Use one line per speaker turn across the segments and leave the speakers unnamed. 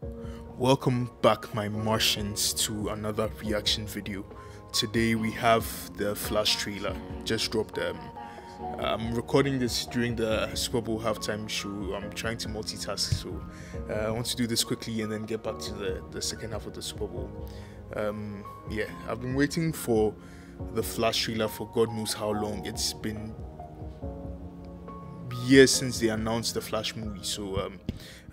Welcome back, my Martians, to another reaction video. Today we have the Flash trailer just dropped. Um, I'm recording this during the Super Bowl halftime show. I'm trying to multitask, so uh, I want to do this quickly and then get back to the, the second half of the Super Bowl. Um, yeah, I've been waiting for the Flash trailer for God knows how long. It's been years since they announced the Flash movie, so um,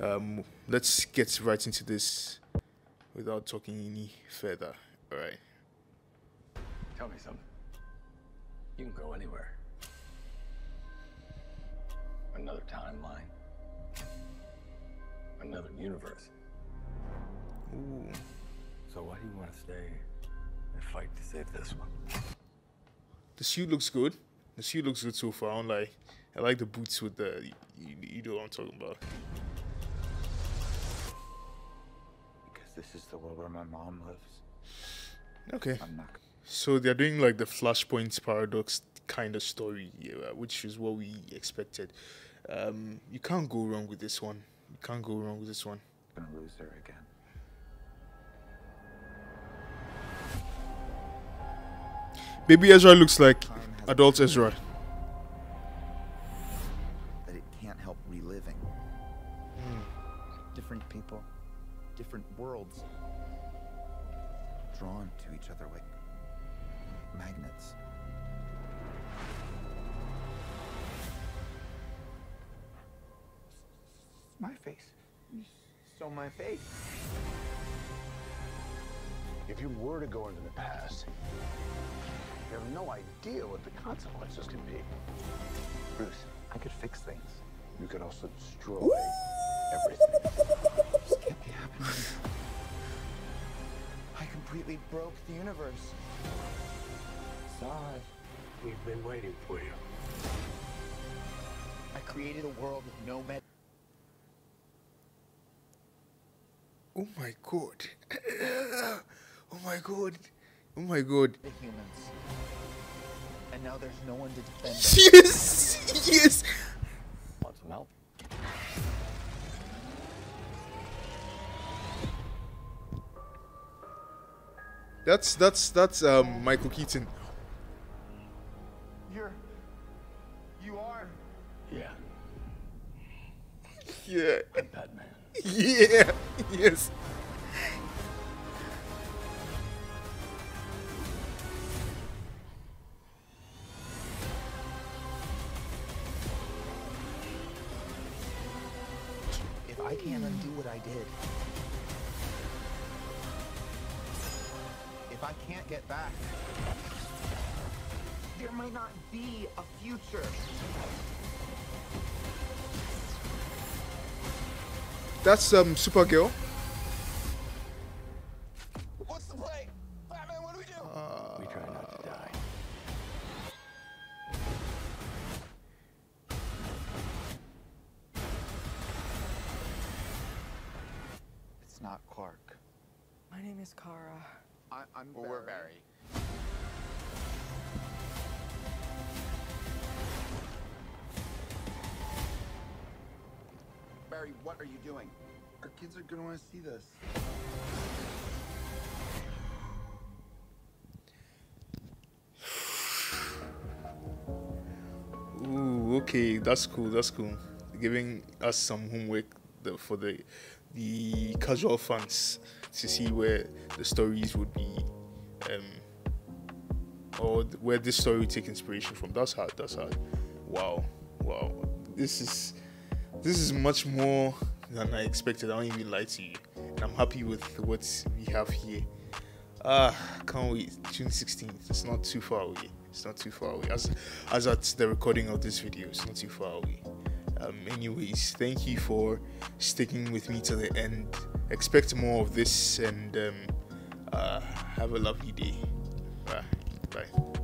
um, let's get right into this without talking any further. All right.
Tell me something. You can go anywhere. Another timeline. Another universe.
Ooh.
So why do you want to stay and fight to save this one?
The suit looks good. The suit looks good so far. I don't like. I like the boots with the. You, you know what I'm talking about.
Because this is the world where my mom lives.
Okay. So they're doing like the Flashpoint paradox kind of story, yeah, which is what we expected. Um, you can't go wrong with this one. You can't go wrong with this one.
gonna lose her again.
Baby Ezra looks like adult Ezra.
Help reliving. Different people, different worlds, drawn to each other like magnets.
My face. Stole my face.
If you were to go into the past, you have no idea what the consequences can be.
Bruce, I could fix things.
You could also destroy everything.
This can't be happening. I completely broke the universe.
Sorry. We've been waiting for you.
I created a world with no med.
Oh my god. oh my god. Oh my god.
the humans. And now there's no one to defend us.
Yes! Yes! That's that's that's um Michael Keaton.
You're. You are.
Yeah,
Yeah.
I'm Batman.
Yeah. Yes.
If I can't undo what I did, I can't get back, there might not be a future.
That's um Supergirl.
What's the play? Batman, what do we do?
We try not to die.
It's not Clark.
My name is Kara.
I, I'm
Well, we're Barry.
Barry, what are you doing? Our kids are gonna want to see this.
Ooh, okay, that's cool. That's cool. Giving us some homework for the the casual fans to see where the stories would be, um, or where this story would take inspiration from. That's hard. That's hard. Wow, wow. This is this is much more than I expected. I don't even lie to you. And I'm happy with what we have here. Ah, can't wait. June 16th. It's not too far away. It's not too far away. As as at the recording of this video, it's not too far away. Um, anyways, thank you for sticking with me to the end. Expect more of this and um, uh, have a lovely day. Bye. Bye.